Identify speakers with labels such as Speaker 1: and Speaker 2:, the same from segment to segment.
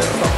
Speaker 1: there.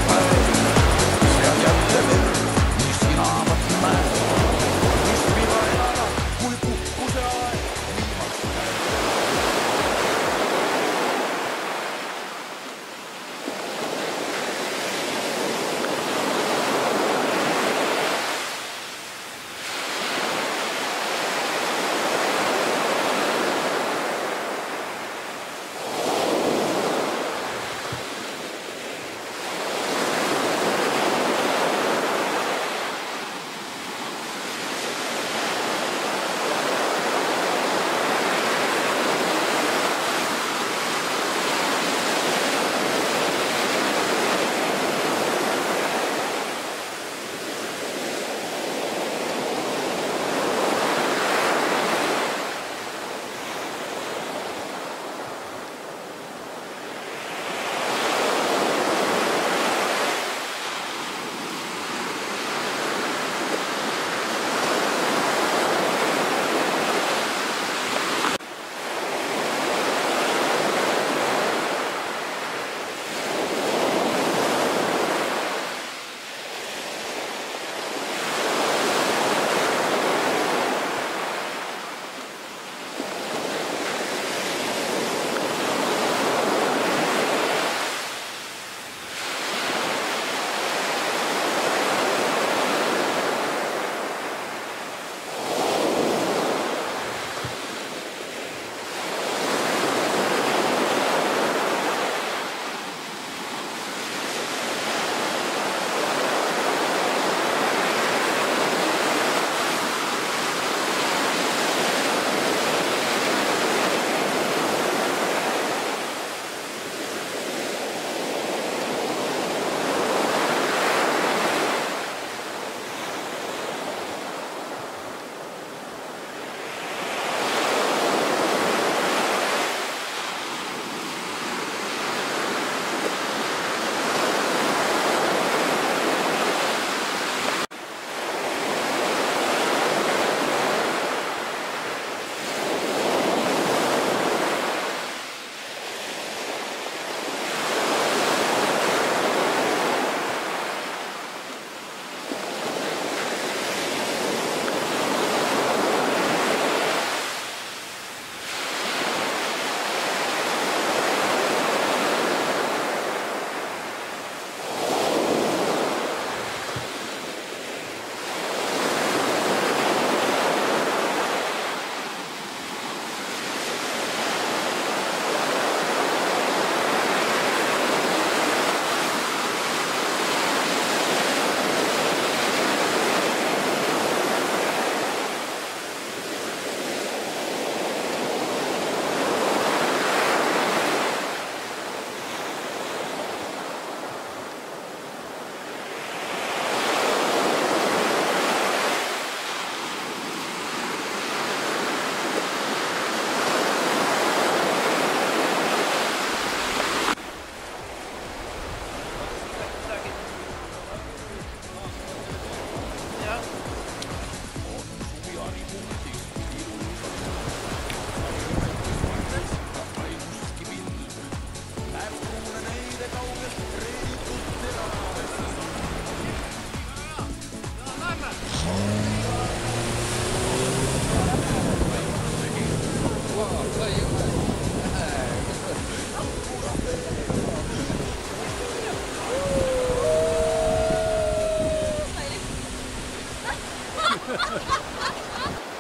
Speaker 2: ハハハハ